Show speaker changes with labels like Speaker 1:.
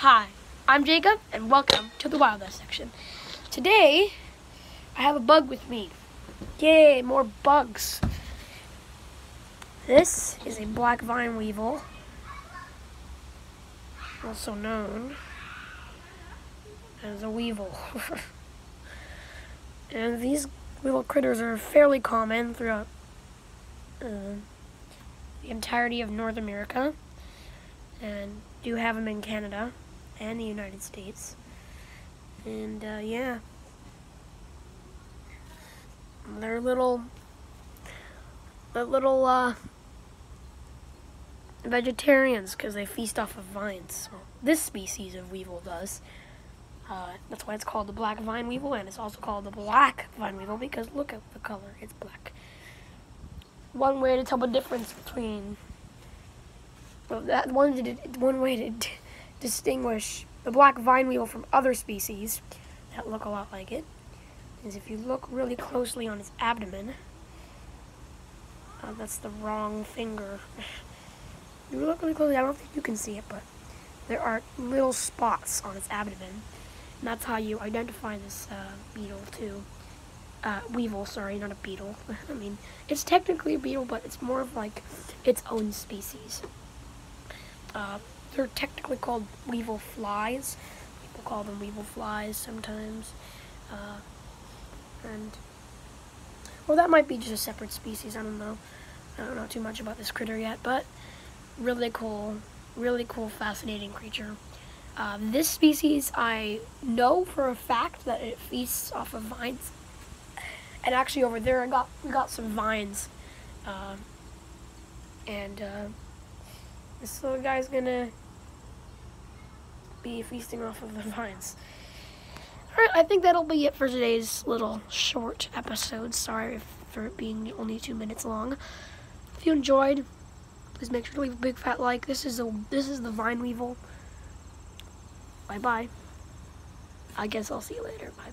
Speaker 1: Hi, I'm Jacob, and welcome to the Wildlife section. Today, I have a bug with me. Yay, more bugs. This is a black vine weevil, also known as a weevil. and these little critters are fairly common throughout uh, the entirety of North America, and do have them in Canada and the United States. And uh, yeah, they're little, they're little uh, vegetarians because they feast off of vines. This species of weevil does. Uh, that's why it's called the black vine weevil, and it's also called the black vine weevil because look at the color, it's black. One way to tell the difference between well, that one one way to distinguish the black vine weevil from other species that look a lot like it is if you look really closely on its abdomen. Uh, that's the wrong finger. you look really closely, I don't think you can see it, but there are little spots on its abdomen. And that's how you identify this uh, beetle too. Uh, weevil, sorry, not a beetle. I mean, it's technically a beetle, but it's more of like its own species. Uh, they're technically called weevil flies. People call them weevil flies sometimes. Uh, and, well, that might be just a separate species. I don't know. I don't know too much about this critter yet, but really cool, really cool, fascinating creature. Uh, this species, I know for a fact that it feasts off of vines. And actually, over there, I got we got some vines, uh, and uh, this little guy's gonna be feasting off of the vines. Alright, I think that'll be it for today's little short episode. Sorry for it being only two minutes long. If you enjoyed, please make sure to leave a big fat like. This is a this is the vine weevil. Bye bye. I guess I'll see you later. Bye.